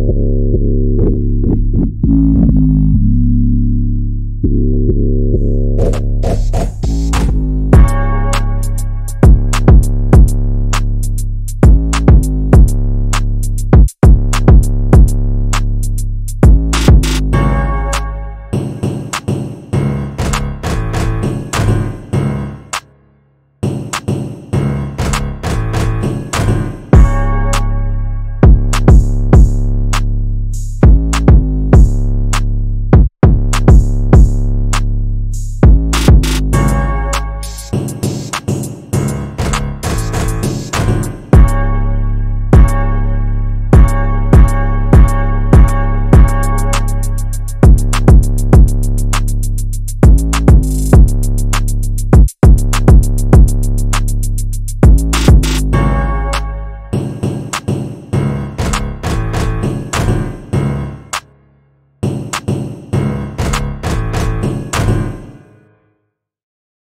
you.